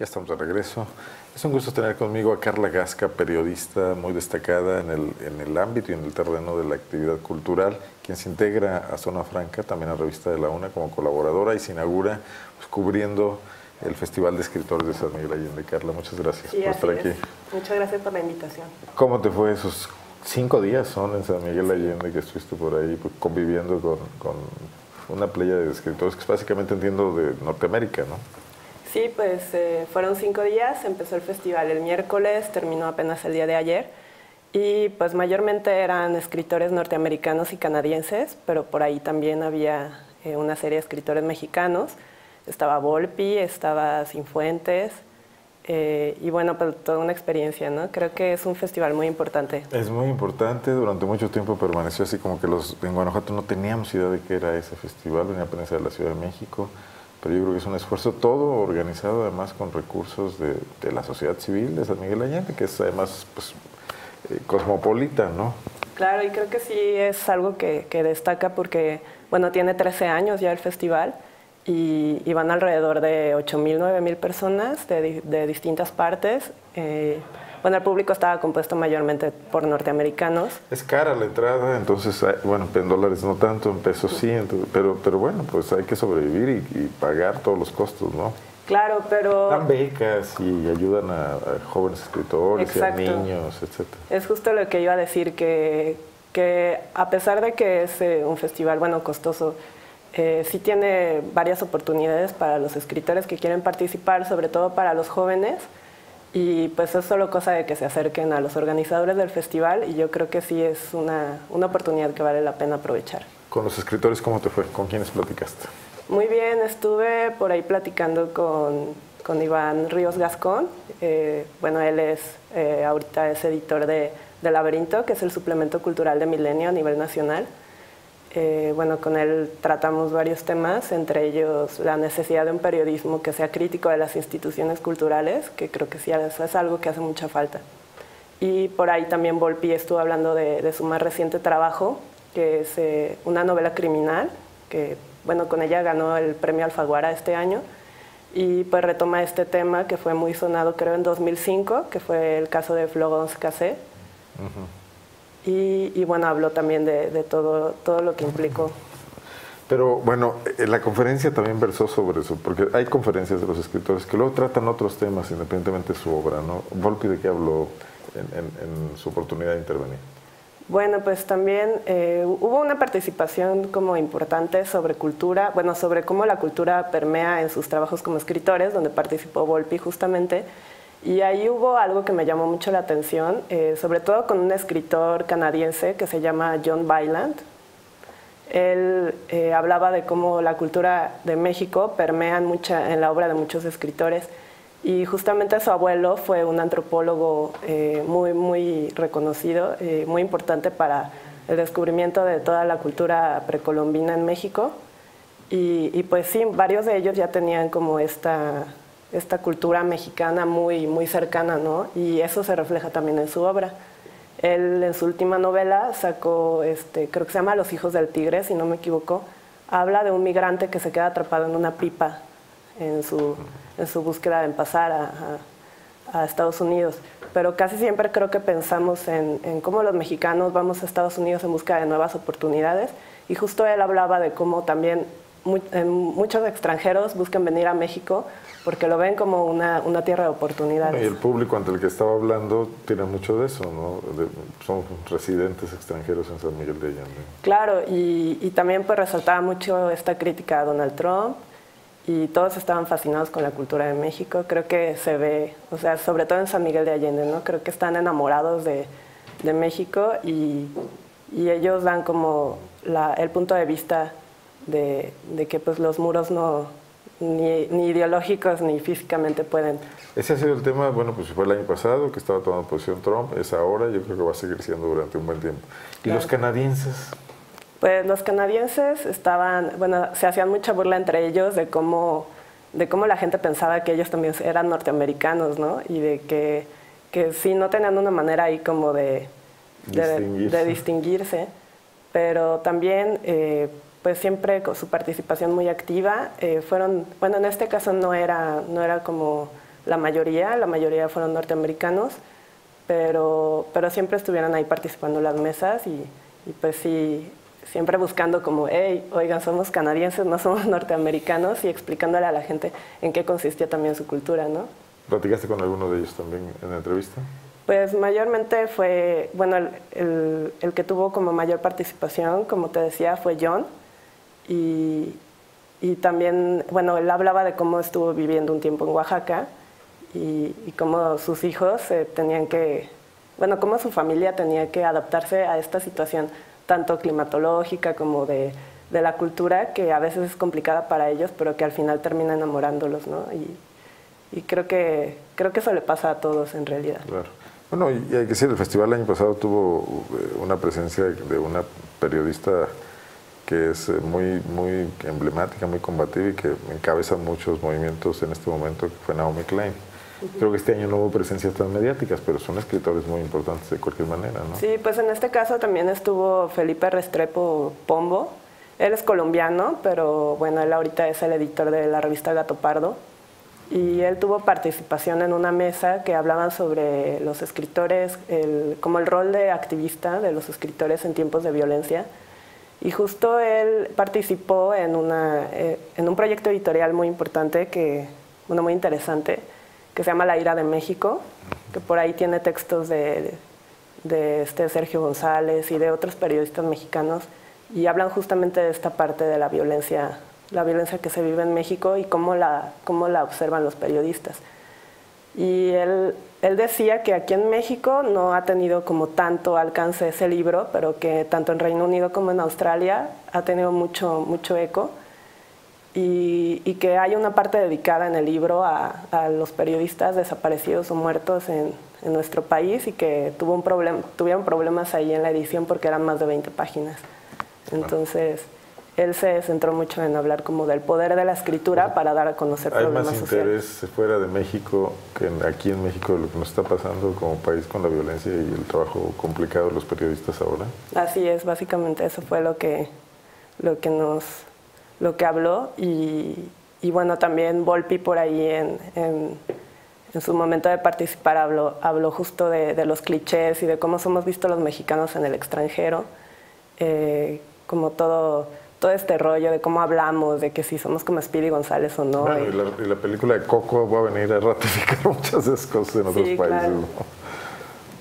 Ya estamos de regreso. Es un gusto tener conmigo a Carla Gasca, periodista muy destacada en el, en el ámbito y en el terreno de la actividad cultural, quien se integra a Zona Franca, también a Revista de la UNA, como colaboradora y se inaugura pues, cubriendo el Festival de Escritores de San Miguel Allende. Carla, muchas gracias Sí, por estar aquí. es. Muchas gracias por la invitación. ¿Cómo te fue esos cinco días son en San Miguel Allende que estuviste por ahí pues, conviviendo con, con una playa de escritores que básicamente entiendo de Norteamérica, ¿no? Sí, pues eh, fueron cinco días, empezó el festival el miércoles, terminó apenas el día de ayer y pues mayormente eran escritores norteamericanos y canadienses, pero por ahí también había eh, una serie de escritores mexicanos, estaba Volpi, estaba Sinfuentes eh, y bueno, pues toda una experiencia, ¿no? Creo que es un festival muy importante. Es muy importante, durante mucho tiempo permaneció así como que los en Guanajuato no teníamos idea de qué era ese festival, venía apenas de la Ciudad de México, pero yo creo que es un esfuerzo todo organizado además con recursos de, la sociedad civil de San Miguel Allende, que es además pues, eh, cosmopolita, ¿no? Claro, y creo que sí es algo que, que destaca porque, bueno, tiene 13 años ya el festival y, y van alrededor de 8.000, 9.000 personas de, de distintas partes. Eh, bueno, el público estaba compuesto mayormente por norteamericanos. Es cara la entrada, entonces, bueno, en dólares no tanto, en pesos sí, entonces- pero, pero bueno, pues hay que sobrevivir y, y pagar todos los costos, ¿no? Claro, pero Dan becas y ayudan a, a jóvenes escritores y a niños, etc. es justo lo que iba a decir, que, que a pesar de que es eh, un festival, bueno, costoso, eh, sí tiene varias oportunidades para los escritores que quieren participar, sobre todo para los jóvenes. Y pues es solo cosa de que se acerquen a los organizadores del festival y yo creo que sí es una, una oportunidad que vale la pena aprovechar. Con los escritores, ¿cómo te fue? ¿Con quiénes platicaste? Muy bien, estuve por ahí platicando con, con Iván Ríos Gascón. Eh, bueno, él es eh, ahorita es editor de, de Laberinto, que es el suplemento cultural de Milenio a nivel nacional. Eh, bueno, con él tratamos varios temas, entre ellos la necesidad de un periodismo que sea crítico de las instituciones culturales, que creo que sí eso es algo que hace mucha falta. Y por ahí también Volpi estuvo hablando de, de su más reciente trabajo, que es eh, una novela criminal, que bueno, con ella ganó el premio Alfaguara este año, y pues retoma este tema que fue muy sonado creo en 2005, que fue el caso de Florence Cassé. Y, y, bueno, habló también de, de todo, todo lo que implicó. Pero bueno, en la conferencia también versó sobre eso, porque hay conferencias de los escritores que luego tratan otros temas independientemente de su obra, ¿no? Volpi, ¿de qué habló en, en, en su oportunidad de intervenir? Bueno, pues también eh, hubo una participación como importante sobre cultura, bueno, sobre cómo la cultura permea en sus trabajos como escritores, donde participó Volpi justamente, y ahí hubo algo que me llamó mucho la atención, eh, sobre todo con un escritor canadiense que se llama John Byland. Él eh, hablaba de cómo la cultura de México permea en, mucha, en la obra de muchos escritores y justamente su abuelo fue un antropólogo eh, muy, muy reconocido, eh, muy importante para el descubrimiento de toda la cultura precolombina en México. Y, y, pues sí, varios de ellos ya tenían como esta, esta cultura mexicana muy, muy cercana, ¿no? Y eso se refleja también en su obra. Él en su última novela sacó, este, creo que se llama Los hijos del tigre, si no me equivoco, habla de un migrante que se queda atrapado en una pipa en su, en su búsqueda en pasar a, Estados Unidos. Pero casi siempre creo que pensamos en, en, cómo los mexicanos vamos a Estados Unidos en busca de nuevas oportunidades y justo él hablaba de cómo también muy, muchos extranjeros buscan venir a México porque lo ven como una, una, tierra de oportunidades. Y el público ante el que estaba hablando tiene mucho de eso, ¿no? De, son residentes extranjeros en San Miguel de Allende. Claro, y, y también pues resaltaba mucho esta crítica a Donald Trump, y todos estaban fascinados con la cultura de México. Creo que se ve, o sea, sobre todo en San Miguel de Allende, ¿no? Creo que están enamorados de, de México y, y, ellos dan como la, el punto de vista de, de, que pues los muros no, ni, ni, ideológicos ni físicamente pueden. Ese ha sido el tema, bueno, pues fue el año pasado que estaba tomando posición Trump, es ahora, yo creo que va a seguir siendo durante un buen tiempo. ¿Y claro. los canadienses? Pues los canadienses estaban, bueno, se hacían mucha burla entre ellos de cómo, de cómo la gente pensaba que ellos también eran norteamericanos, ¿no? Y de que, que sí, no tenían una manera ahí como de, de, distinguirse. de distinguirse, pero también, eh, pues siempre con su participación muy activa, eh, fueron, bueno, en este caso no era, no era como la mayoría, la mayoría fueron norteamericanos, pero, pero siempre estuvieron ahí participando en las mesas y, y pues sí, siempre buscando como, hey, oigan, somos canadienses, no somos norteamericanos y explicándole a la gente en qué consistía también su cultura, ¿no? ¿Platicaste con alguno de ellos también en la entrevista? Pues mayormente fue, bueno, el, el, que tuvo como mayor participación, como te decía, fue John. Y, también, bueno, él hablaba de cómo estuvo viviendo un tiempo en Oaxaca y, y cómo sus hijos tenían que, bueno, cómo su familia tenía que adaptarse a esta situación tanto climatológica como de, de, la cultura, que a veces es complicada para ellos, pero que al final termina enamorándolos, ¿no? Y, y creo, que, creo que eso le pasa a todos en realidad. Claro. Bueno, y hay que decir, el festival el año pasado tuvo eh, una presencia de una periodista que es eh, muy, muy emblemática, muy combativa y que encabeza muchos movimientos en este momento, que fue Naomi Klein. Creo que este año no hubo presencias tan mediáticas, pero son escritores muy importantes de cualquier manera, ¿no? Sí, pues en este caso también estuvo Felipe Restrepo Pombo. Él es colombiano, pero bueno, él ahorita es el editor de la revista Gato Pardo. Y él tuvo participación en una mesa que hablaba sobre los escritores, el, como el rol de activista de los escritores en tiempos de violencia. Y justo él participó en, una, eh, en un proyecto editorial muy importante, que, bueno, muy interesante, que se llama La ira de México, que por ahí tiene textos de, de este Sergio González y de otros periodistas mexicanos y hablan justamente de esta parte de la violencia, la violencia que se vive en México y cómo la, cómo la observan los periodistas. Y él, él decía que aquí en México no ha tenido como tanto alcance ese libro, pero que tanto en Reino Unido como en Australia ha tenido mucho, mucho eco y, y, que hay una parte dedicada en el libro a, a los periodistas desaparecidos o muertos en, en, nuestro país y que tuvo un problem, tuvieron problemas ahí en la edición porque eran más de 20 páginas. Entonces, él se centró mucho en hablar como del poder de la escritura para dar a conocer hay problemas más interés fuera de México que aquí en México lo que nos está pasando como país con la violencia y el trabajo complicado de los periodistas ahora. Así es, básicamente eso fue lo que, lo que nos lo que habló y, y bueno, también Volpi por ahí en, en, en, su momento de participar habló, habló justo de, de, los clichés y de cómo somos vistos los mexicanos en el extranjero, eh, como todo, todo este rollo de cómo hablamos, de que si somos como Speedy González o no. Bueno, y, la, y, la, película de Coco va a venir a ratificar muchas de esas cosas en otros sí, países. Claro.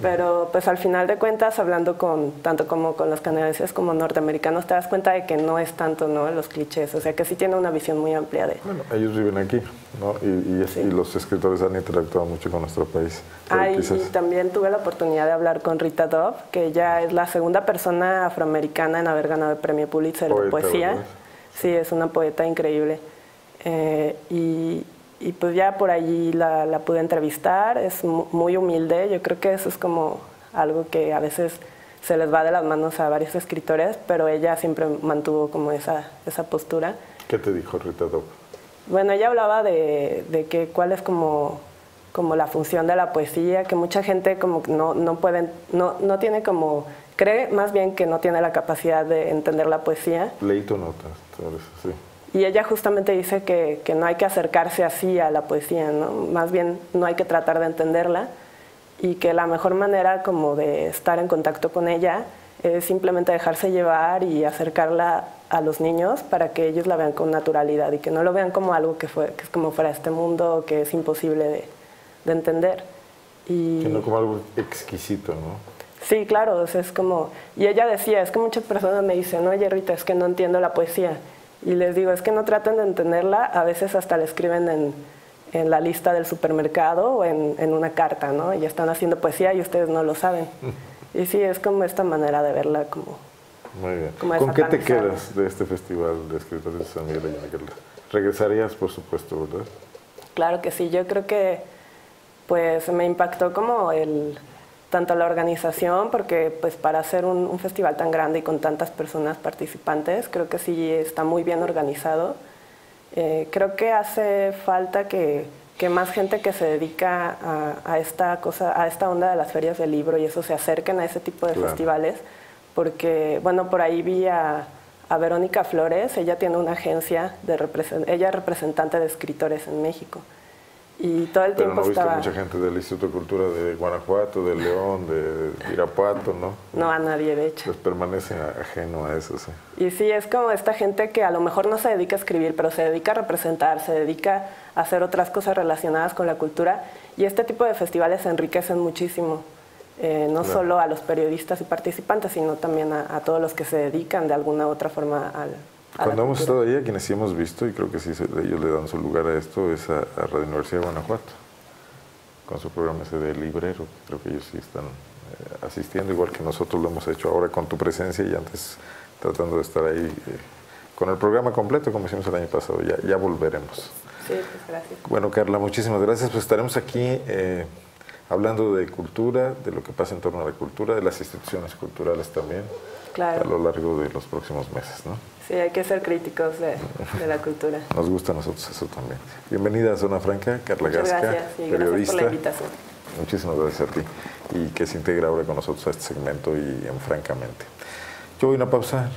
Pero pues al final de cuentas, hablando con tanto como con los canadienses como norteamericanos, te das cuenta de que no es tanto ¿no? los clichés, o sea que sí tiene una visión muy amplia de... Bueno, ellos viven aquí, ¿no? Y, y, sí. y los escritores han interactuado mucho con nuestro país. Ah, y, y, también tuve la oportunidad de hablar con Rita Dove, que ella es la segunda persona afroamericana en haber ganado el premio Pulitzer de poesía. ¿verdad? Sí, es una poeta increíble. Eh, y, y pues ya por allí la, la, pude entrevistar, es muy humilde, yo creo que eso es como algo que a veces se les va de las manos a varios escritores, pero ella siempre mantuvo como esa, esa postura. ¿Qué te dijo Rita Dove? Bueno, ella hablaba de, de que cuál es como, como la función de la poesía, que mucha gente como no, no, pueden, no, no tiene como, cree más bien que no tiene la capacidad de entender la poesía. Leí tu nota, sí. Y ella justamente dice que, que, no hay que acercarse así a la poesía, ¿no? más bien no hay que tratar de entenderla y que la mejor manera como de estar en contacto con ella es simplemente dejarse llevar y acercarla a los niños para que ellos la vean con naturalidad y que no lo vean como algo que, fue, que es como fuera este mundo, que es imposible de, de entender. Y, que no como algo exquisito, ¿no? Sí, claro, o sea, es como... Y ella decía, es que muchas personas me dicen, oye Rita, es que no entiendo la poesía. Y les digo, es que no traten de entenderla, a veces hasta la escriben en, en la lista del supermercado o en, en, una carta, ¿no? Y están haciendo poesía y ustedes no lo saben. Y sí, es como esta manera de verla como... Muy bien. Como ¿Con qué te quedas de este festival de escritores de San Miguel de Allende? Regresarías, por supuesto, ¿verdad? Claro que sí, yo creo que pues me impactó como el tanto la organización, porque pues para hacer un, un, festival tan grande y con tantas personas participantes, creo que sí está muy bien organizado. Eh, creo que hace falta que, que, más gente que se dedica a, a, esta cosa, a esta onda de las ferias del libro y eso se acerquen a ese tipo de Claro. festivales, porque bueno, por ahí vi a, a Verónica Flores, ella tiene una agencia, de represent- ella es representante de escritores en México. Y todo el Pero tiempo no viste estaba... mucha gente del Instituto de Cultura de Guanajuato, de León, de Irapuato, ¿no? No a nadie, de hecho. Pues permanece ajeno a eso, sí. Y sí, es como esta gente que a lo mejor no se dedica a escribir, pero se dedica a representar, se dedica a hacer otras cosas relacionadas con la cultura. Y este tipo de festivales enriquecen muchísimo, eh, no Claro. solo a los periodistas y participantes, sino también a, a todos los que se dedican de alguna u otra forma al, Cuando hemos estado ahí, a quienes sí hemos visto, y creo que sí ellos le dan su lugar a esto, es a, a Radio Universidad de Guanajuato, con su programa ese de librero. Creo que ellos sí están eh, asistiendo, igual que nosotros lo hemos hecho ahora con tu presencia y antes tratando de estar ahí eh, con el programa completo, como hicimos el año pasado. Ya, ya volveremos. Sí, pues gracias. Bueno, Carla, muchísimas gracias. Pues estaremos aquí eh, hablando de cultura, de lo que pasa en torno a la cultura, de las instituciones culturales también, Claro. a lo largo de los próximos meses. ¿no? Sí, hay que ser críticos de, de la cultura. Nos gusta a nosotros eso también. Bienvenida a Zona Franca, Carla Muchas Gasca, gracias y gracias periodista. por la invitación. Muchísimas gracias a ti y que se integra ahora con nosotros a este segmento y en Francamente. Yo voy a una pausa.